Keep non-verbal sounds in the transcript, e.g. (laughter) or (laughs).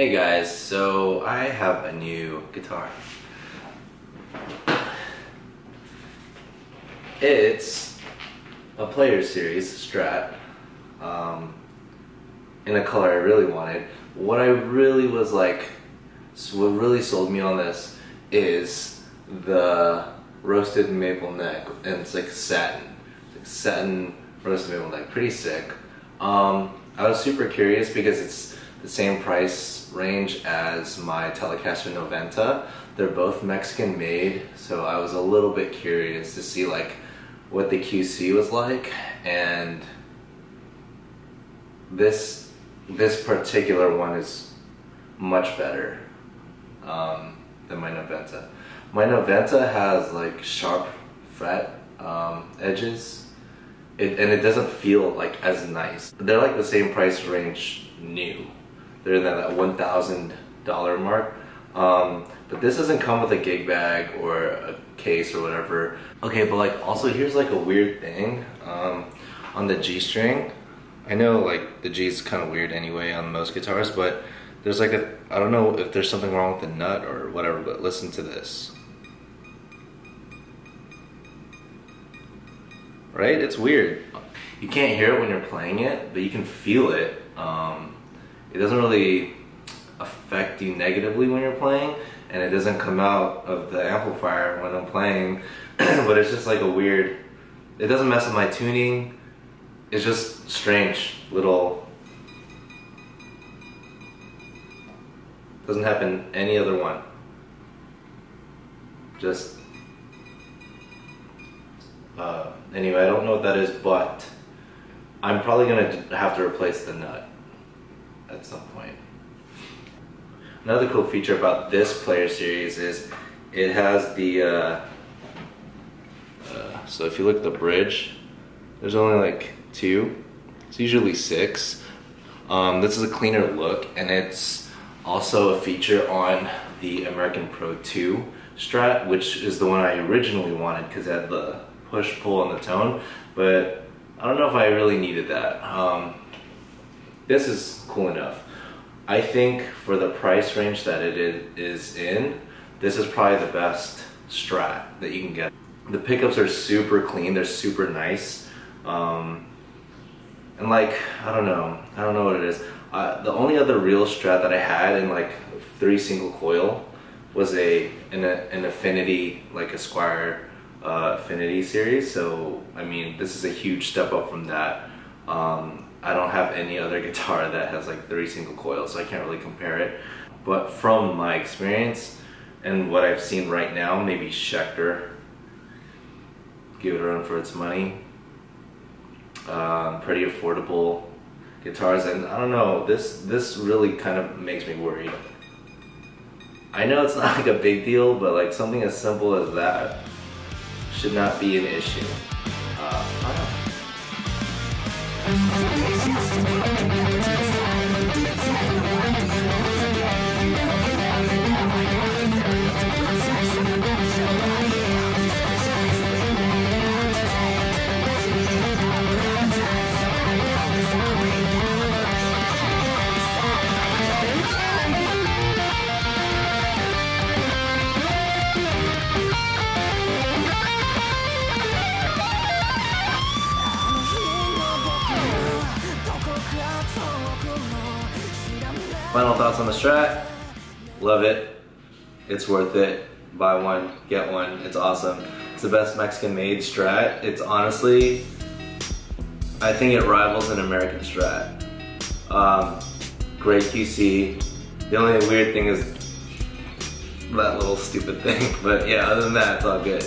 Hey guys, so I have a new guitar. It's a Player Series Strat um, in a color I really wanted. What I really was like, what really sold me on this is the roasted maple neck, and it's like satin, it's like satin roasted maple neck, pretty sick. Um, I was super curious because it's the same price range as my Telecaster Noventa. They're both Mexican made, so I was a little bit curious to see like what the QC was like and this this particular one is much better um, than my Noventa. My Noventa has like sharp fret um, edges it, and it doesn't feel like as nice. They're like the same price range new. They're in that, that $1,000 mark. Um, but this doesn't come with a gig bag or a case or whatever. Okay, but like also here's like a weird thing um, on the G string. I know like the G is kind of weird anyway on most guitars, but there's like a I don't know if there's something wrong with the nut or whatever. But listen to this. Right? It's weird. You can't hear it when you're playing it, but you can feel it. Um, it doesn't really affect you negatively when you're playing and it doesn't come out of the amplifier when I'm playing (clears throat) but it's just like a weird it doesn't mess with my tuning. It's just strange little doesn't happen any other one. Just uh, anyway I don't know what that is but I'm probably gonna have to replace the nut at some point Another cool feature about this player series is it has the, uh, uh, so if you look at the bridge, there's only like two. It's usually six. Um, this is a cleaner look and it's also a feature on the American Pro 2 Strat, which is the one I originally wanted because it had the push, pull, and the tone, but I don't know if I really needed that. Um, this is cool enough. I think for the price range that it is in, this is probably the best Strat that you can get. The pickups are super clean, they're super nice. Um, and like, I don't know, I don't know what it is. Uh, the only other real Strat that I had in like three single coil was a an, an Affinity, like Squier uh, Affinity series. So, I mean, this is a huge step up from that. Um, I don't have any other (laughs) guitar that has like three single coils, so I can't really compare it. But from my experience and what I've seen right now, maybe Schecter, give it a run for its money. Um, pretty affordable guitars, and I don't know, this this really kind of makes me worried. I know it's (laughs) not like a big deal, but like something as simple as that should not be an issue. Uh, Thank you. Final thoughts on the Strat. Love it. It's worth it. Buy one, get one. It's awesome. It's the best Mexican made Strat. It's honestly, I think it rivals an American Strat. Um, great QC. The only weird thing is that little stupid thing. (laughs) But yeah, other than that, it's all good.